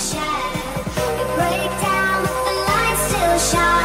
shine. break down, but the light still shines.